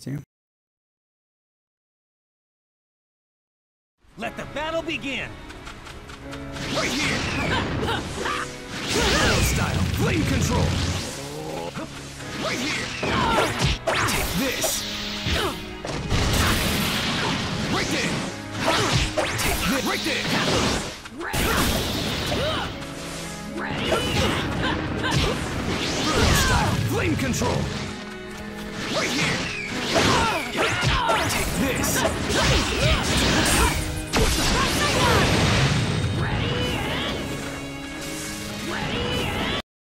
to. Let the battle begin! Right here! Battle style, flame control! Right here! Take this! Right there! Take this! Right there! Burn style, flame control!